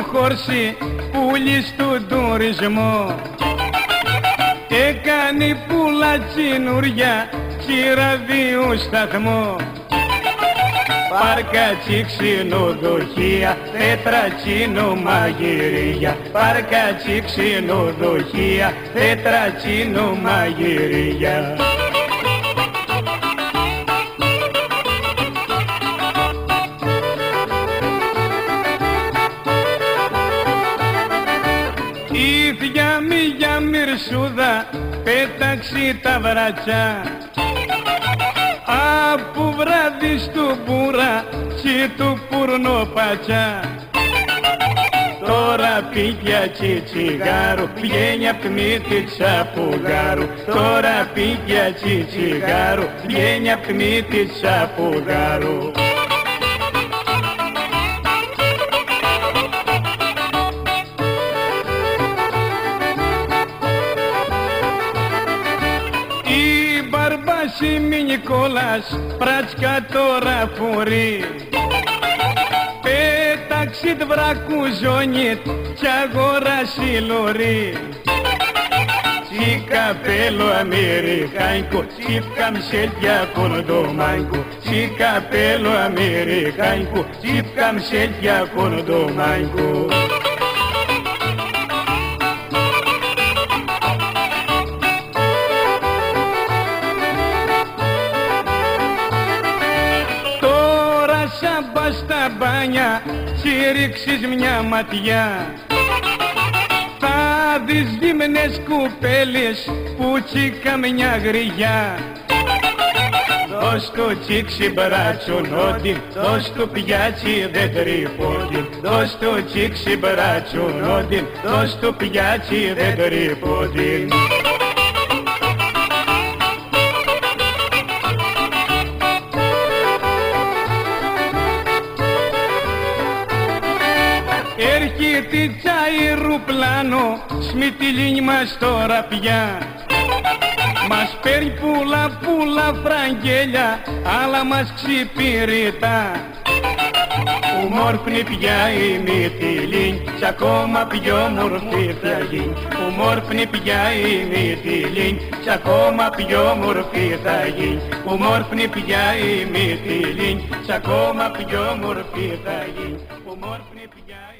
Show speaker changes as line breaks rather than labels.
έχει προχωρήσει πουλής του τουρισμού. Έκανε πουλα τσινουριά τσιραδίου σταθμού. Πάρκα ξενοδοχεία, τέτρα τσίνο μαγειρία. Πάρκα ξενοδοχεία, τέτρα τσίνο μαγειρία Η θεία μη για μυρσούδα πέταξε τα βρατσά από βράδυ στο μπούρα και του πουρνό πατσά. Τώρα πήγε τσιτσιγάρου, βγαίνει απ' μύτη τσαπουγάρου Τώρα πήγε τσιτσιγάρου, βγαίνει απ' μύτη τσαπουγάρου Η μπαρμπάση μη Νικόλας πράτσκα τώρα φορεί Πέταξε τ' βρακουζόνιτ κι αγοράσει λωρί. Τσι καπέλο αμερικάνικο, τσι καμσέλια κονδομάνικο Τσι καπέλο αμερικάνικο, τσι καμσέλια κονδομάνικο πας στα μπάνια ρίξεις μια ματιά. Θα δεις δίμνες κουπέλες που τσίκα μια γριά. Δώσ' το τσίξι μπράτσο νότι, δώσ' το πιάτσι δεν τρυπώτη. Δώσ' το τσίξι μπράτσο νότι, δώσ' το πιάτσι δεν τρυπώτη Έρχεται τσαϊρουπλάνο σμιτιλίνι μας τώρα πια. Μας παίρνει πουλα πουλα φραγγέλια αλλά μας ξυπηρετά. Ομόρφνη πια η μυτιλίνη κι ακόμα πιο μορφή θα γίνει Ομόρφνη πια η μυτιλίνη κι ακόμα πιο μορφή θα γίνει Ομόρφνη πια η μυτιλίνη κι ακόμα πιο μορφή θα γίνει Ομόρφνη πια η μυτιλίνη